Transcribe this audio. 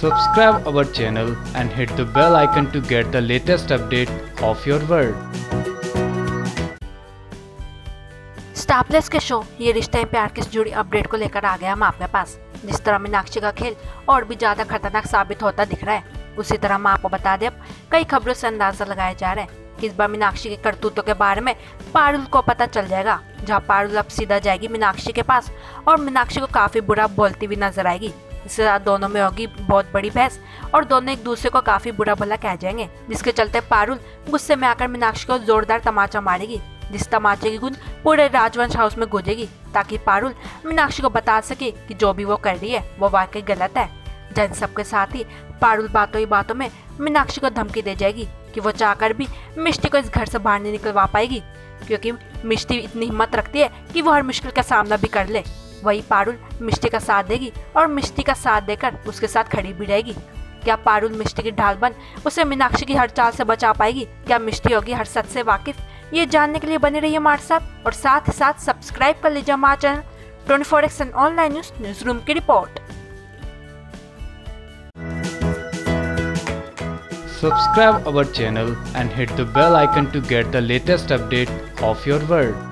Subscribe our channel and hit the bell icon to get the latest update of your world. Star Plus के show ये रिश्ता है प्यार के जुड़ी अपडेट को लेकर आ गया हम आपके पास जिस तरह मीनाक्षी का खेल और भी ज़्यादा खतरनाक साबित होता दिख रहा है, उसी तरह हम आपको बता दें कई खबरों से अंदाज़ा लगाया जा रहा है कि इस बार मीनाक्षी के करतूतों के बारे में पारुल को पता चल जाएगा, जहाँ पारुल अब सीधा जाएगी मीनाक्षी के पास और मीनाक्षी को काफ़ी बुरा बोलती हुई नज़र आएगी साथ दोनों में होगी बहुत बड़ी बहस और दोनों एक दूसरे को काफ़ी बुरा भला कह जाएँगे, जिसके चलते पारुल गुस्से में आकर मीनाक्षी को जोरदार तमाचा मारेगी, जिस तमाचे की गूंज पूरे राजवंश हाउस में गूंजेगी, ताकि पारुल मीनाक्षी को बता सके कि जो भी वो कर रही है, वो वाकई गलत है। जन सबके साथ ही पारुल बातों ही बातों में मीनाक्षी को धमकी दे जाएगी कि वो चाहकर भी मिष्टी को इस घर से बाहर नहीं निकलवा पाएगी, क्योंकि मिष्टी इतनी हिम्मत रखती है कि वो हर मुश्किल का सामना भी कर ले। वही पारुल मिष्टी का साथ देगी और मिष्टी का साथ देकर उसके साथ खड़ी भी रहेगी। क्या पारुल मिष्टी की ढाल बन उसे मीनाक्षी की हर चाल से बचा पाएगी? क्या मिष्टी होगी हर सच से वाकिफ? ये जानने के लिए बने रहिए हमारे साथ और साथ ही साथ सब्सक्राइब कर लीजिए हमारा channel twenty four action online news news room की report. Subscribe our channel and hit the bell icon to get the latest update of your world.